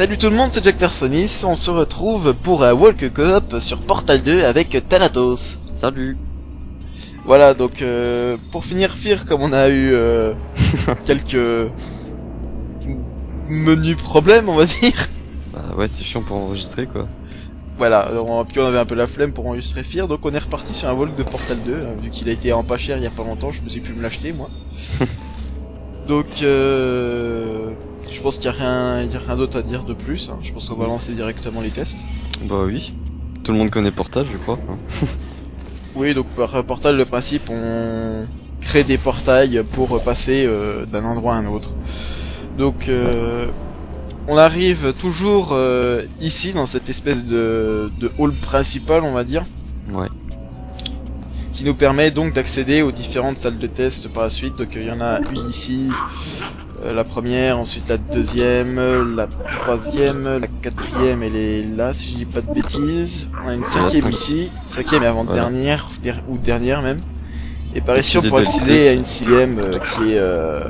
Salut tout le monde, c'est Jack Tersonis. On se retrouve pour un Walk Coop sur Portal 2 avec Thanatos. Salut Voilà, donc euh, pour finir Fear, comme on a eu euh, quelques menus problèmes, on va dire. Bah ouais, c'est chiant pour enregistrer quoi. Voilà, on- puis on avait un peu la flemme pour enregistrer Fear, donc on est reparti sur un Walk de Portal 2, hein, vu qu'il a été en pas cher il y a pas longtemps, je me suis pu me l'acheter moi. donc euh, je pense qu'il y a rien, il y a rien d'autre à dire de plus. hein. Je pense qu'on va lancer directement les tests. Bah oui. Tout le monde connaît Portal, je crois. hein. Oui, donc par portal, le principe, on crée des portails pour passer euh, d'un endroit à un autre. Donc, euh, on arrive toujours euh, ici, dans cette espèce de, de hall principal, on va dire, Ouais. qui nous permet donc d'accéder aux différentes salles de test par la suite. Donc, il y en a une ici, euh, la première, ensuite la deuxième, la troisième, la quatrième, elle est là, si je dis pas de bêtises. On a une cinquième cinq. ici, cinquième et avant-dernière, ou der- ou dernière même. Et par ici, on pourrait accéder à une sixième euh, qui est euh,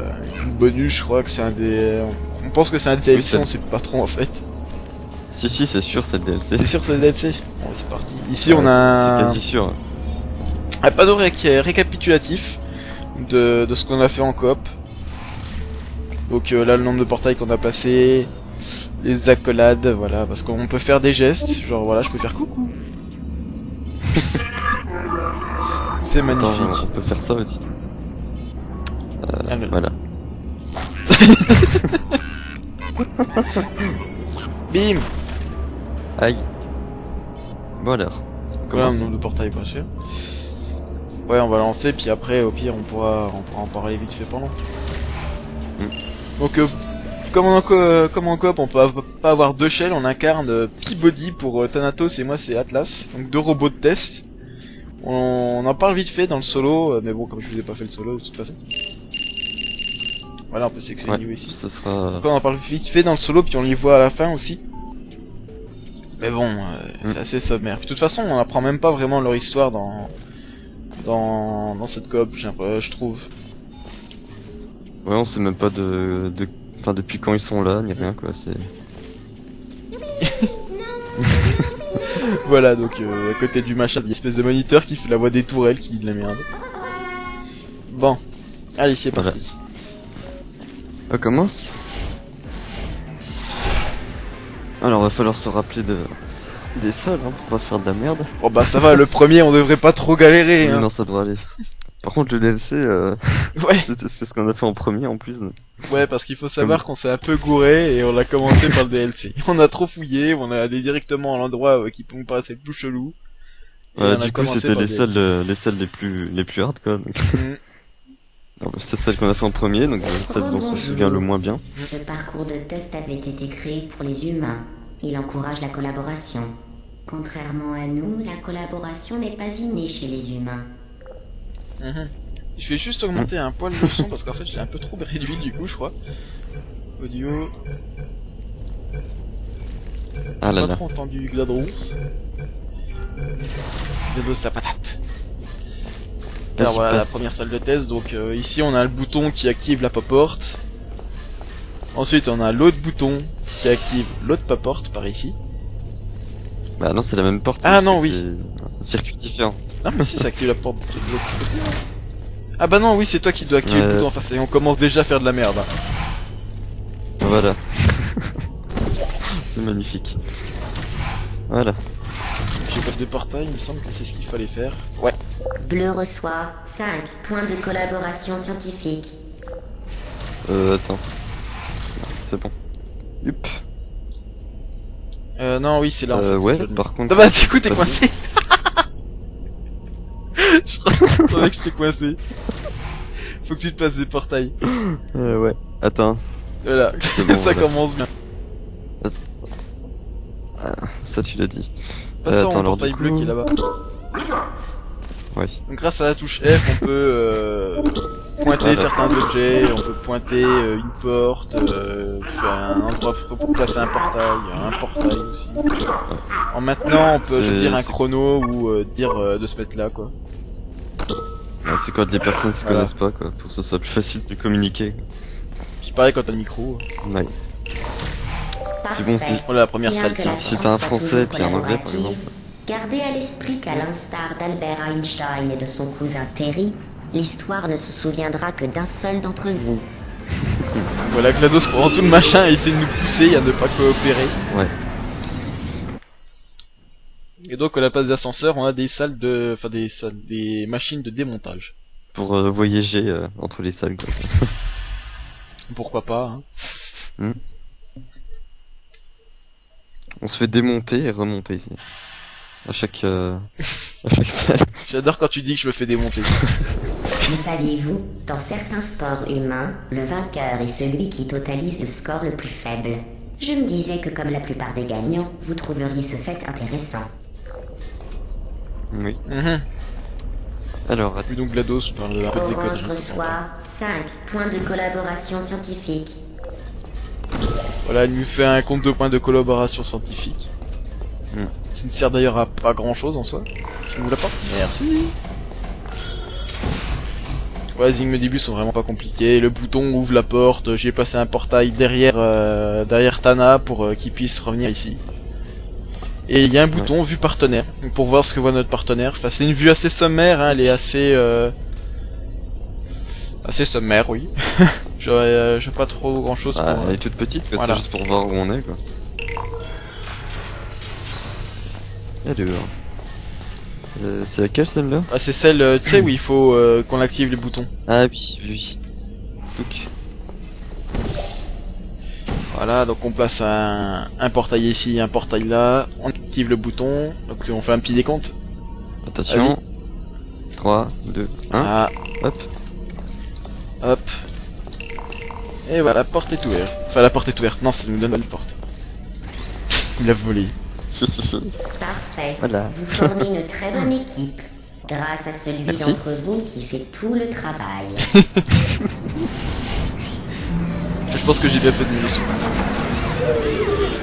une bonus, je crois que c'est un des... On pense que c'est un DLC, on sait pas trop en fait. Si si, c'est sûr, c'est DLC. C'est sûr c'est DLC Bon, c'est parti. Ici, Ouais, on a C'est un, quasi sûr. un panneau ré- récapitulatif de, de ce qu'on a fait en coop. Donc euh, là, le nombre de portails qu'on a passé, les accolades, voilà, parce qu'on peut faire des gestes, genre voilà, je peux faire coucou. c'est Attends, magnifique. on peut faire ça aussi. Le- Voilà. Bim Aïe. Bon alors. Voilà le Commence. nombre de portails pas cher. Ouais, on va lancer, puis après, au pire, on pourra, on pourra en parler vite fait pendant. Mm. Donc, euh, comme, en, co- comme en coop, on peut av- pas avoir deux shells, on incarne euh, Peabody pour euh, Thanatos et moi c'est Atlas, donc deux robots de test. On, on en parle vite fait dans le solo, euh, mais bon, comme je vous ai pas fait le solo de toute façon. Voilà, on peut sélectionner Ouais, ici. ce sera. Donc on en parle vite fait dans le solo, puis on les voit à la fin aussi. Mais bon, euh, Mm. c'est assez sommaire. Puis de toute façon, on apprend même pas vraiment leur histoire dans dans dans cette coop, je trouve. Ouais, on sait même pas de. de... Enfin, depuis quand ils sont là, ni rien quoi. C'est. Voilà, donc euh, à côté du machin, il y a une espèce de moniteur qui fait la voix des tourelles qui dit de la merde. Bon, allez, c'est parti. On commence Alors, va falloir se rappeler de. des sols, hein, pour pas faire de la merde. Bon bah ça va, le premier, on devrait pas trop galérer. Hein. non, ça doit aller. Par contre, le DLC, euh, Ouais, c'est ce qu'on a fait en premier en plus. ouais, parce qu'il faut savoir qu'on s'est un peu gouré et on a commencé par le DLC. On a trop fouillé, on a allé directement à l'endroit euh, qui nous paraissait le plus chelou. Et Ouais, on a du coup, c'était les le salles, euh, les salles les plus, les plus hard, quoi. donc. Mm. Alors, C'est celle qu'on a fait en premier, donc euh, celle dont on se souvient le moins bien. Ce parcours de test avait été créé pour les humains. Il encourage la collaboration. Contrairement à nous, la collaboration n'est pas innée chez les humains. Je vais juste augmenter un poil le son parce qu'en fait j'ai un peu trop réduit du coup je crois. Audio, Ah là pas là. trop entendu Gladros. Gladros sa patate. Alors voilà la première salle de test, donc euh, ici on a le bouton qui active la pop-porte. Ensuite on a l'autre bouton qui active l'autre pop-porte par ici. Bah non, c'est la même porte. Ah non, oui. Un circuit différent. Non mais si ça active la porte de l'autre côté. Ah bah non oui c'est toi qui dois activer le Ouais. bouton en face et on commence déjà à faire de la merde. hein. Voilà. c'est magnifique. Voilà. J'ai passé de portail, il me semble que c'est ce qu'il fallait faire. Ouais. Bleu reçoit 5 points de collaboration scientifique. Euh, attends. C'est bon. Yup. Euh, non, oui, c'est là. en Euh, fait, ouais, je par contre. Ah bah, du coup, t'es coincé. je croyais que j'étais coincé. Faut que tu te passes des portails. Euh, ouais. Attends. Voilà, bon, ça voilà. commence bien. Ah, ça tu l'as dit. Euh, attends, alors, portail bleu coup- qui est là-bas. Ouais. Donc, grâce à la touche F, on peut euh, pointer certains objets, on peut pointer euh, une porte, euh, un endroit pour placer un portail, un portail aussi. En maintenant, on peut choisir un chrono ou euh, dire euh, de se mettre là, quoi. Ouais, c'est quand les personnes se Voilà. connaissent pas, quoi, pour que ce soit plus facile de communiquer. Puis pareil quand t'as le micro. Ouais. Puis bon, si- Voilà la première Bien salle, la Si t'as un français toujours puis un anglais, par exemple. Gardez à l'esprit qu'à l'instar d'Albert Einstein et de son cousin Terry, l'histoire ne se souviendra que d'un seul d'entre vous. Voilà, GLaDOS prend tout le machin et essaie de nous pousser à ne pas coopérer. Ouais. Et donc, à la place d'ascenseur, on a des salles de, enfin des salles, des machines de démontage. Pour euh, voyager euh, entre les salles. Quoi. Pourquoi pas, hein. On se fait démonter et remonter ici. À chaque, euh, à chaque salle. J'adore quand tu dis que je me fais démonter. Le saviez-vous Dans certains sports humains, le vainqueur est celui qui totalise le score le plus faible? Je me disais que comme la plupart des gagnants, vous trouveriez ce fait intéressant. Oui. Mhm. Alors, Et donc GLaDOS de Orange reçoit 5 points de collaboration scientifique. Voilà, il nous fait un compte de points de collaboration scientifique. Hmm. Qui ne sert d'ailleurs à pas grand chose en soi. Tu nous l'apportes Merci. Ouais, les énigmes au début sont vraiment pas compliquées. Le bouton ouvre la porte. J'ai placé un portail derrière euh, derrière Tana pour euh, qu'il puisse revenir ici. Et il y a un bouton vue partenaire pour voir ce que voit notre partenaire. Enfin, c'est une vue assez sommaire. Hein, elle est assez euh, assez sommaire, oui. J'aurais euh, pas trop grand chose ah, pour. elle est toute petite. Voilà. C'est juste pour voir où on est, quoi. Alors. Euh, c'est laquelle celle-là? Ah, c'est celle, euh, tu sais, où il faut euh, qu'on active les boutons. Ah oui, oui, oui. Donc, Voilà, donc on place un, un portail ici, un portail là, on active le bouton, donc on fait un petit décompte. attention. 3, 2, 1. Ah, Hop. hop. Et voilà, la porte est ouverte. Enfin, la porte est ouverte. Non, ça nous donne la porte. Il a volé. Parfait. Voilà. Vous formez une très bonne équipe. Grâce à celui d'entre vous qui fait tout le travail. Je pense que j'ai bien fait de me.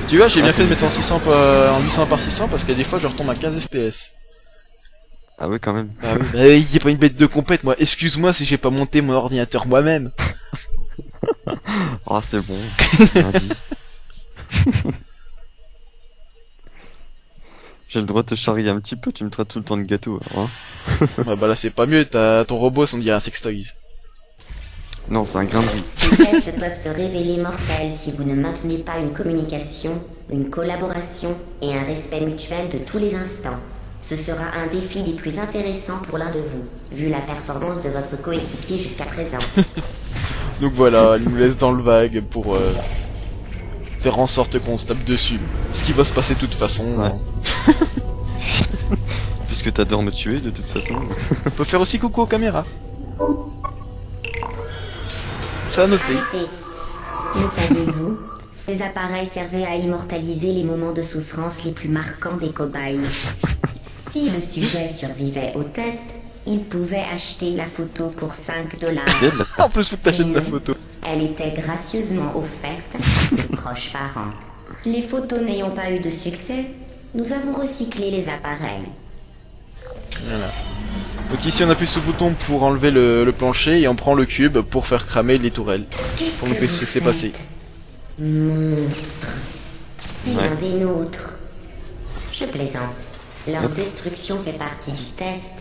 Tu vois, j'ai bien fait de mettre en 600 par- en 800 par 600 parce que des fois je retombe à 15 FPS. Ah oui, quand même. Ah oui, bah, il y a pas une bête de compète, moi. Excuse-moi si j'ai pas monté mon ordinateur moi-même. Ah, c'est bon. J'ai le droit de te charrier un petit peu, tu me traites tout le temps de gâteau. Hein Ouais, bah là c'est pas mieux, t'as ton robot, on dirait un sextoy. Non, c'est un grain de riz. Ces tests peuvent se révéler mortels si vous ne maintenez pas une communication, une collaboration et un respect mutuel de tous les instants. Ce sera un défi des plus intéressants pour l'un de vous, vu la performance de votre coéquipier jusqu'à présent. Donc voilà, il nous laisse dans le vague pour euh, faire en sorte qu'on se tape dessus. Ce qui va se passer de toute façon. Ouais. hein. Puisque t'adores me tuer de toute façon. On peut faire aussi coucou aux caméras. Le saviez-vous Ces appareils servaient à immortaliser les moments de souffrance les plus marquants des cobayes. Si le sujet survivait au test, il pouvait acheter la photo pour 5 dollars. En plus, faut que t'achètes la photo. Elle était gracieusement offerte à ses proches parents. Les photos n'ayant pas eu de succès, nous avons recyclé les appareils. Donc ici on appuie sur le bouton pour enlever le, le plancher et on prend le cube pour faire cramer les tourelles. Qu'est-ce Pour que nous laisser faites passer. Monstre. C'est Ouais. l'un des nôtres. Je plaisante. Leur destruction fait partie du test.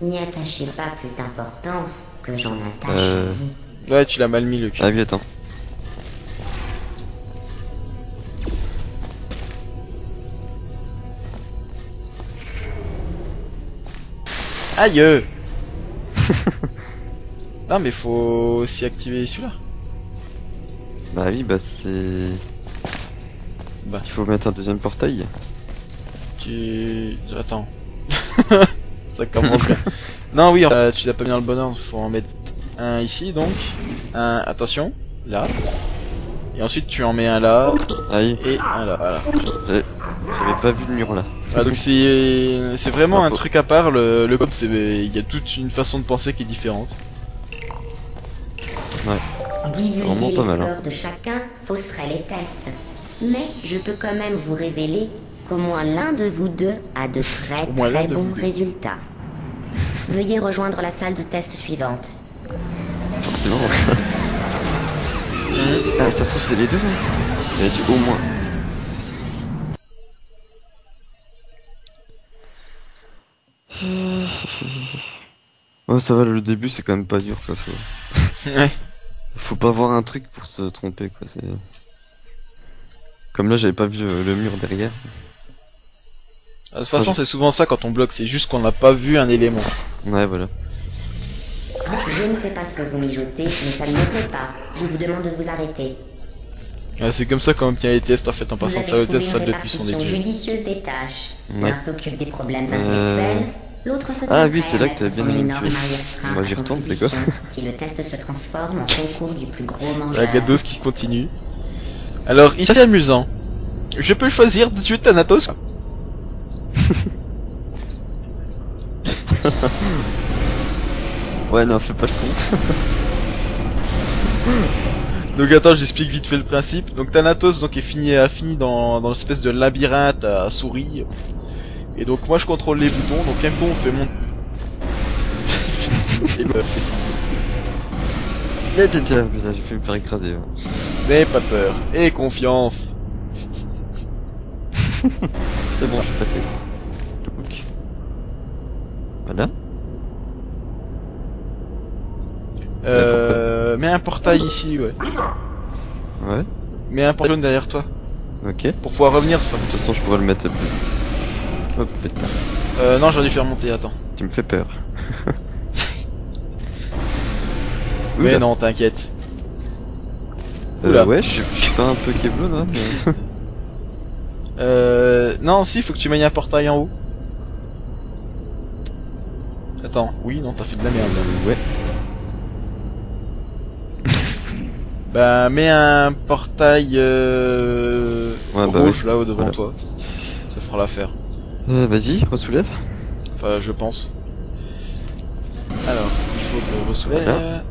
N'y attachez pas plus d'importance que j'en attache Euh. à vous. Ouais, tu l'as mal mis le cube. Ah oui, attends. Aïe Non mais faut aussi activer celui-là. Bah oui, bah c'est... Bah. Il faut mettre un deuxième portail. Tu... Attends. Ça commence bien. non oui, euh, tu l'as pas mis dans le bon ordre. Faut en mettre un ici donc. Un... Attention. Là. Et ensuite tu en mets un là. Et un là. Voilà. j'avais j'avais pas vu le mur là. Ah, donc c'est c'est vraiment un truc à part. Le, le c'est il y a toute une façon de penser qui est différente. Divulguer vraiment les mal, hein. scores de chacun fausserait les tests. Mais je peux quand même vous révéler qu'au moins l'un de vous deux a de très très bons résultats. Veuillez rejoindre la salle de test suivante. Forcément. ah, ça se trouve c'est les deux. hein. Il y a du au moins. Ouais, ça va, le début c'est quand même pas dur quoi. Faut... Ouais. Faut pas voir un truc pour se tromper quoi. C'est comme là j'avais pas vu le, le mur derrière. De toute façon, c'est souvent ça quand on bloque, c'est juste qu'on n'a pas vu un élément. Ouais voilà. Je ne sais pas ce que vous mijotez, mais ça ne me plaît pas. Je vous demande de vous arrêter. Ouais, c'est comme ça qu'on obtient les tests en fait, en Vous passant ça au test, ça depuis son début. judicieuse des tâches. Ouais. L'un s'occupe des problèmes Euh, intellectuels, l'autre se tient Ah oui, c'est là que t'as bien aimé Moi, j'y retourne, c'est quoi Si le test se transforme en concours du plus gros mangeur. La Gados qui continue. Alors, il c'est amusant. Je peux choisir de tuer Thanatos Ouais non, fais pas le con. Donc attends, j'explique vite fait le principe. Donc Thanatos donc est fini, a fini dans, dans l'espèce de labyrinthe à souris. Et donc moi je contrôle les boutons. Donc un coup on fait mon... Et Là, t'es- tiens, putain, j'ai fait me faire écraser. ouais. N'aie pas peur. Et confiance. C'est bon, je suis passé. Donc. Voilà. Euh, mets un portail ici, ouais. Ouais. Mets un portail derrière toi. Ok. De Pour pouvoir revenir, sera plus toute façon, je pourrais le mettre plus. Putain. Euh, non, j'aurais dû faire monter, attends. Tu me fais peur. Mais Oula. non, t'inquiète. Euh, ouais, je suis pas un peu Kevlon, là, mais... Euh, non, si, faut que tu mettes un portail en haut. Attends, oui, non, t'as fait de la merde. ouais. Bah, mets un portail euh, Ouais, bah rouge oui. là-haut devant Voilà. toi. Ça fera l'affaire. Euh, vas-y, ressoulève. Enfin, je pense. Alors, il faut que je ressoulève. Voilà.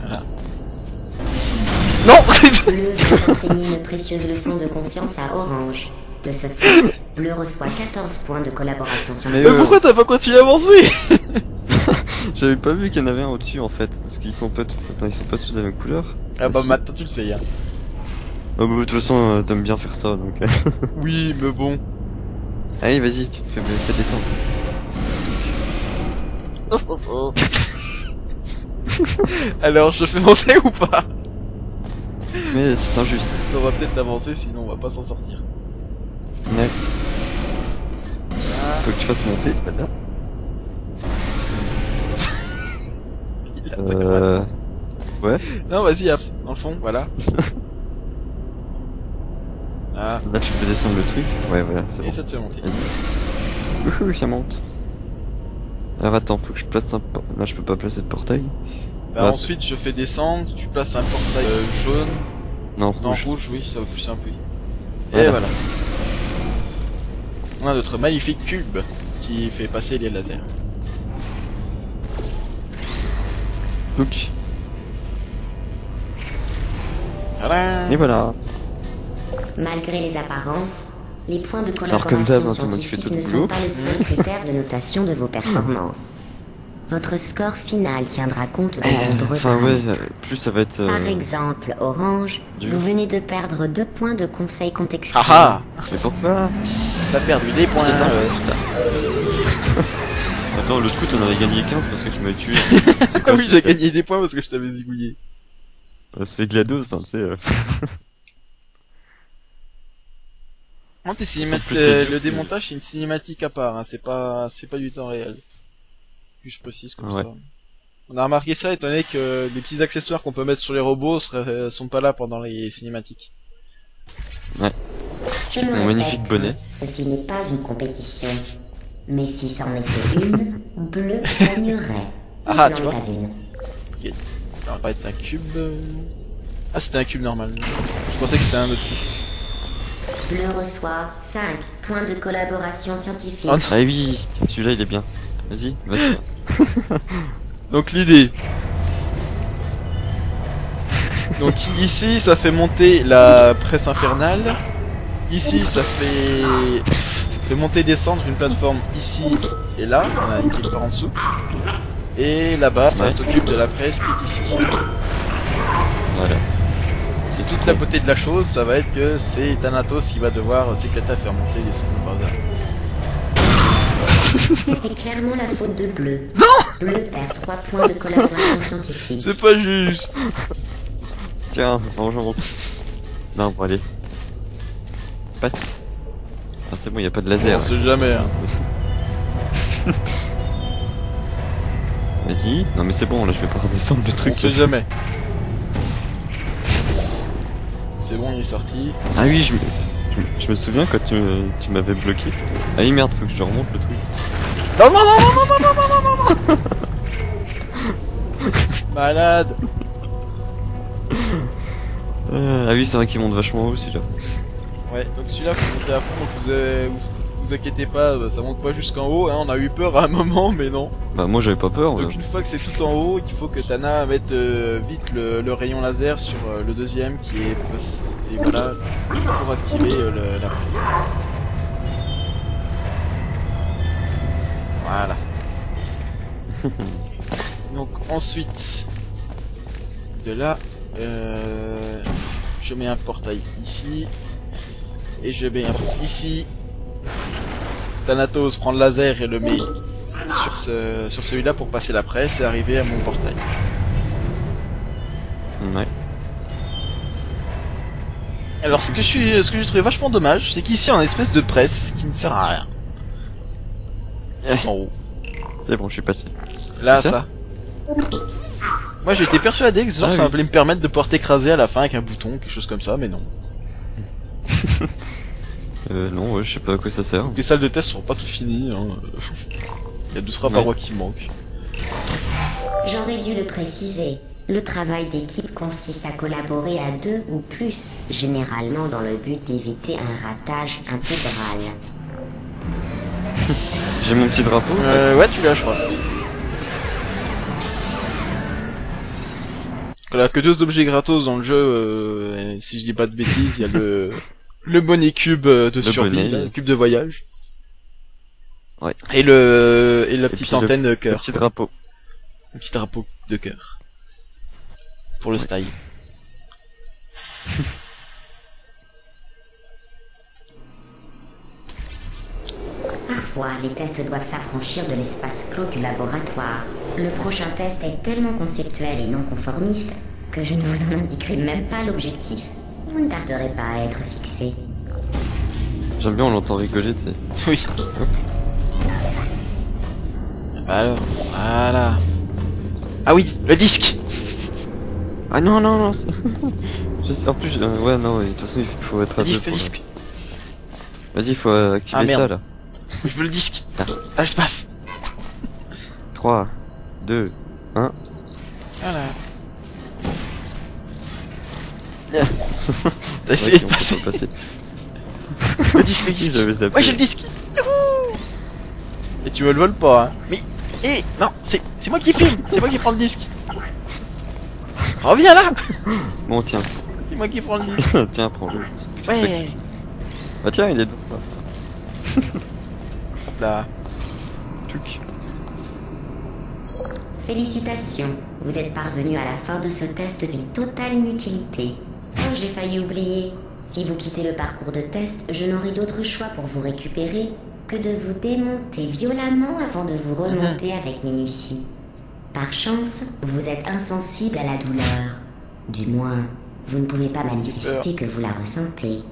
Voilà. Non Bleu veut enseigner une précieuse leçon de confiance à Orange. De ce fait, Bleu reçoit 14 points de collaboration Mais scientifique. Mais euh, pourquoi t'as pas continué à avancer J'avais pas vu qu'il y en avait un au-dessus, en fait. Parce qu'ils sont pas tous... Attends, ils sont pas tous de la même couleur. Ah bah maintenant tu le sais, hein. Oh, bah, de toute façon, euh, t'aimes bien faire ça, donc... Oui, mais bon. Allez, vas-y, fais, fais descendre. Alors, je fais monter ou pas? Mais c'est injuste. On va peut-être avancer, sinon on va pas s'en sortir. Ouais. Faut que tu fasses monter, voilà. Il a. Euh... Ouais, Non, vas-y, hop, dans le fond, voilà. Ah, là tu peux descendre le truc. Ouais, voilà, c'est et bon. ça te fait monter. Wouhou, ça monte. Alors attends, faut que je place un... por- Là je peux pas placer de portail. Bah, ensuite, je fais descendre, tu places un portail euh, jaune. Non, Non, rouge. rouge, oui, ça va plus simple, oui. Et Voilà. On a notre magnifique cube qui fait passer les lasers. Tadam et voilà. Malgré les apparences, les points de collaboration hein, scientifique ne sont pas le seul critère de notation de vos performances. Votre score final tiendra compte de nombreux Enfin ouais, paramètres. euh, plus ça va être... euh, Par exemple, Orange, vous venez de perdre deux points de conseil contextuel. Ah Mais pourquoi? Ah T'as perdu des points Attends, le coup on aurait gagné 15 parce que tu m'as tué. Ah oui, j'ai gagné des points parce que je t'avais zigouillé. Euh, C'est GLaDOS, hein, tu sais. euh. En le c'est- démontage, c'est une cinématique à part. Hein. C'est pas, c'est pas du temps réel. Plus je précise comme Ouais. ça. On a remarqué ça, étant donné que les petits accessoires qu'on peut mettre sur les robots seraient- euh, sont pas là pendant les cinématiques. Je me Un magnifique bonnet. Ceci n'est pas une compétition. Mais si c'en était une, Bleu gagnerait. Ah, ce tu n'en est vois. pas une. Ça va pas être un cube. euh. Ah, c'était un cube normal. Je pensais que c'était un autre cube. Bleu reçoit 5 points de collaboration scientifique. Oh non. Ah oui, celui-là il est bien. Vas-y, vas-y. Donc l'idée. Donc ici, ça fait monter la presse infernale. Ici, ça fait, fait monter descendre une plateforme ici et là. On a une qui part en dessous. Et là-bas, ça Ouais. s'occupe de la presse qui est ici. Voilà. Et toute la beauté de la chose, ça va être que c'est Thanatos qui va devoir s'éclater à faire monter et descendre le bazar. C'était clairement la faute de Bleu. Non Bleu perd 3 points de collaboration scientifique. C'est pas juste. Tiens, vengeance. Non, bon, allez. Passe. Ah, c'est bon, y a pas de laser. On sait jamais. hein. Vas-y. Non, mais c'est bon, là, je vais pas redescendre le On truc. sait jamais. C'est bon, il est sorti. Ah oui, je me, je me- je me souviens quand tu, tu m'avais bloqué. Ah oui, merde, faut que je remonte le truc. Non, non, non, non, non, non, non, non, non, non, non Malade. Euh, ah oui, c'est vrai qu'il monte vachement haut celui-là. Ouais, donc celui-là, faut monter à fond, donc vous, euh, vous, vous inquiétez pas, bah, ça monte pas jusqu'en haut, hein, on a eu peur à un moment, mais non. Bah, moi j'avais pas peur. Donc ouais. une fois que c'est tout en haut, il faut que Tana mette euh, vite le, le rayon laser sur euh, le deuxième qui est... Et voilà, pour activer euh, le- la prise. Voilà. Donc ensuite, de là, euh, je mets un portail ici, et je mets un ici. Thanatos prend le laser et le met sur ce sur celui-là pour passer la presse et arriver à mon portail. Ouais. Alors ce que je suis ce que j'ai trouvé vachement dommage, c'est qu'ici on a une espèce de presse qui ne sert à rien. En haut. C'est bon, je suis passé. Là C'est ça. Moi j'étais persuadé que ce genre, Ah ça oui. allait me permettre de pouvoir t'écraser à la fin avec un bouton, quelque chose comme ça, mais non. Euh, non, ouais, je sais pas à quoi ça sert. Les salles de test sont pas toutes finies. Hein. Il y a deux trois Ouais. parois qui manquent. J'aurais dû le préciser. Le travail d'équipe consiste à collaborer à deux ou plus, généralement dans le but d'éviter un ratage intégral. J'ai mon petit drapeau. Euh, ouais, tu l'as, je crois. Voilà, que deux objets gratos dans le jeu, euh, si je dis pas de bêtises, il y a le, le bonnet cube euh, de Le survie, bonnet. là, le cube de voyage. Ouais. Et le, et la petite le- antenne de Le cœur. petit drapeau. Un petit drapeau de cœur. Pour le style. Parfois, les tests doivent s'affranchir de l'espace clos du laboratoire. Le prochain test est tellement conceptuel et non conformiste que je ne vous en indiquerai même pas l'objectif. Vous ne tarderez pas à être fixé. J'aime bien, on l'entend rigoler, tu sais. Oui. Alors, voilà. Ah oui, le disque Ah non, non, non. c'est- je sais, en plus, euh, ouais, non, de toute façon, il faut être à Le deux le disque Vas-y, il faut euh, activer Ah, merde. ça, là. Je veux le disque Ah. Ah, je passe 3, 2, 1. Voilà. T'as essayé de passer. le disque, le disque J'avais zappé. Ouais, j'ai le disque. Et tu me le voles pas, hein. Mais, eh, non, c'est c'est moi qui filme. C'est moi qui prends le disque. Reviens là. Bon, tiens. C'est moi qui prends le disque. Tiens, prends-le. Ouais. Ah tiens, il est dedans. Hop là. Tuc. Félicitations, vous êtes parvenu à la fin de ce test d'une totale inutilité. J'ai failli oublier. Si vous quittez le parcours de test, je n'aurai d'autre choix pour vous récupérer que de vous démonter violemment avant de vous remonter avec minutie. Par chance, vous êtes insensible à la douleur. Du moins, vous ne pouvez pas manifester que vous la ressentez.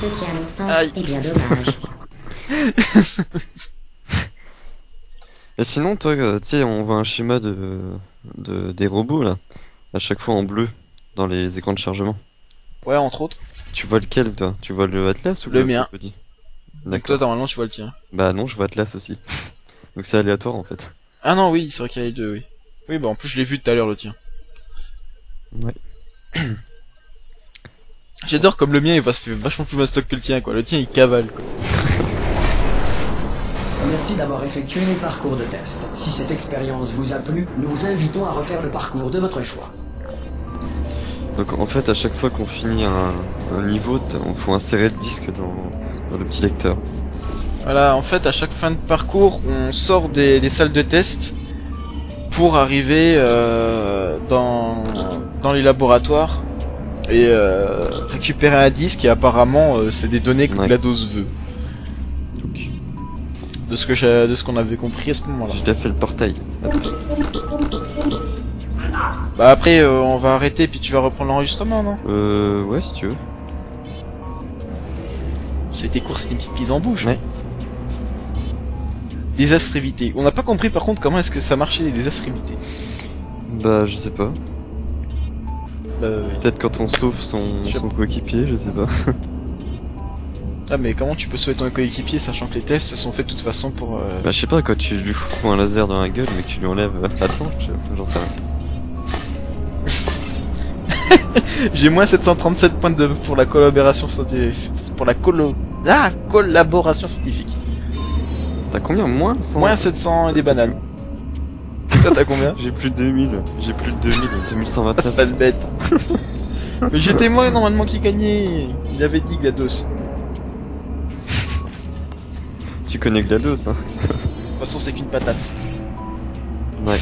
Ce qui, à mon sens, Aïe. est bien dommage. Et sinon, toi, euh, tu sais, on voit un schéma de, de des robots là, à chaque fois en bleu dans les écrans de chargement. Ouais, entre autres. Tu vois lequel, toi? Tu vois le Atlas ou Le mien. Crocodile Donc toi, normalement, tu vois le tien. Bah non, je vois Atlas aussi. Donc c'est aléatoire en fait. Ah non, oui, c'est vrai qu'il y a les deux, oui. Oui, bah en plus, je l'ai vu tout à l'heure, le tien. Ouais. J'adore comme le mien, il va se faire vachement plus mastoc que le tien, quoi. Le tien, il cavale, quoi. Merci d'avoir effectué les parcours de test. Si cette expérience vous a plu, nous vous invitons à refaire le parcours de votre choix. Donc en fait, à chaque fois qu'on finit un, un niveau, on faut insérer le disque dans, dans le petit lecteur. Voilà, en fait, à chaque fin de parcours, on sort des, des salles de test pour arriver euh, dans, dans les laboratoires et euh, récupérer un disque et apparemment, euh, c'est des données que Ouais. GLaDOS veut. De ce que de ce qu'on avait compris à ce moment-là. J'ai déjà fait le portail. Bah après, euh, on va arrêter puis tu vas reprendre l'enregistrement, non? Euh, ouais, si tu veux. C'était court, c'était une petite prise en bouche. Ouais. Désastre évité. On n'a pas compris par contre comment est-ce que ça marchait les désastres évités. Bah, je sais pas. Bah, ouais. Peut-être quand on sauve son, coéquipier, je sais pas. Ah mais comment tu peux sauver ton coéquipier sachant que les tests sont faits de toute façon pour... euh, Bah, je sais pas, quand tu lui fous un laser dans la gueule, mais que tu lui enlèves la planche, j'en sais rien. J'ai moins 737 points de pour la collaboration scientifique. Pour la colo... Ah Collaboration scientifique. T'as combien Moins 100 Moins 700 et des bananes. Toi t'as combien J'ai plus de 2000. J'ai plus de 2000, Ah, 2129. sale bête. mais j'étais moi normalement qui gagnait. Il avait dit GLaDOS. Tu connais GLaDOS, hein De toute façon c'est qu'une patate. Ouais.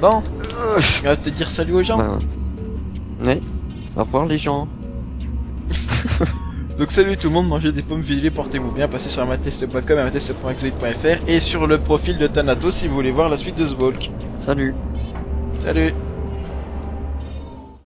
Bon. Je vais te dire salut aux gens. Bah, ouais. Au revoir les gens. Donc salut tout le monde, mangez des pommes vigilées, portez-vous bien, passez sur amatest.com, amatest.exoid.fr et sur le profil de Thanatos si vous voulez voir la suite de ce walk. Salut. Salut